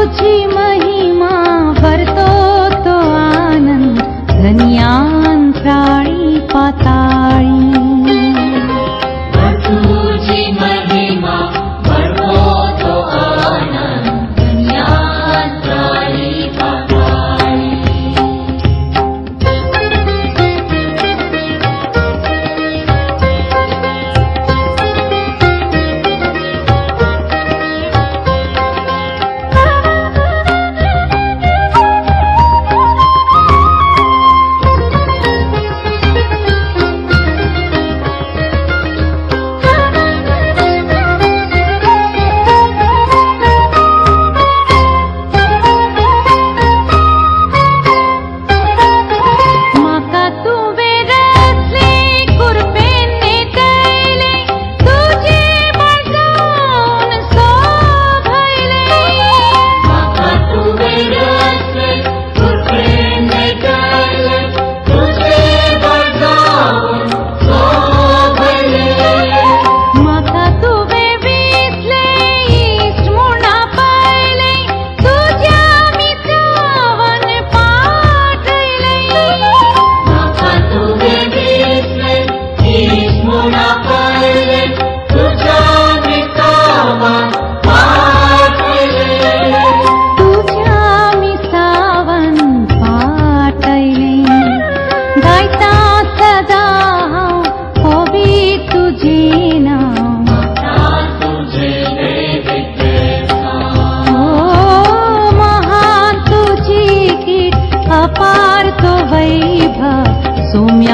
सोची मही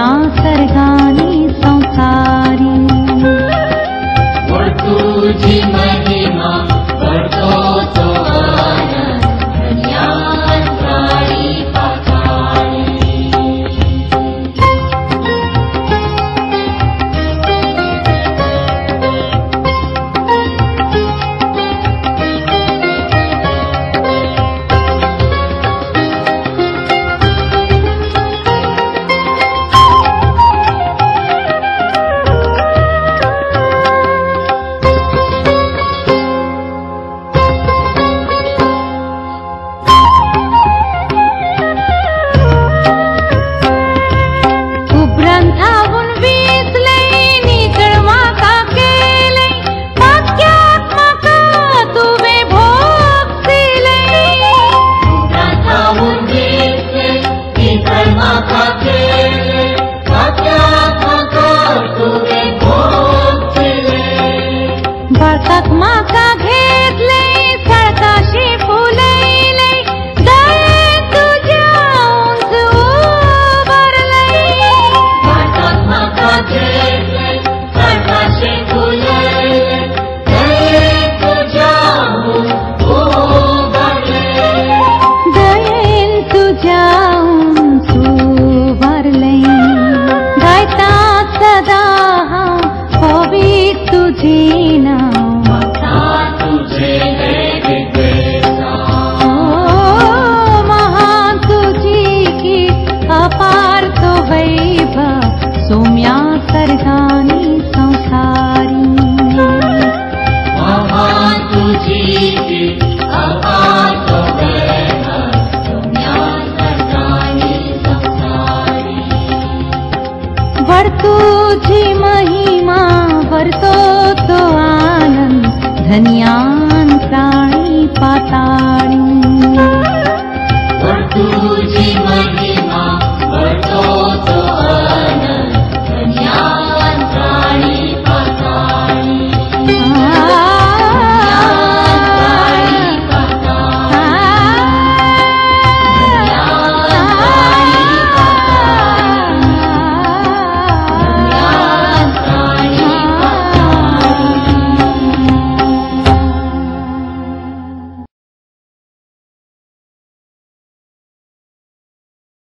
ना करे तुझी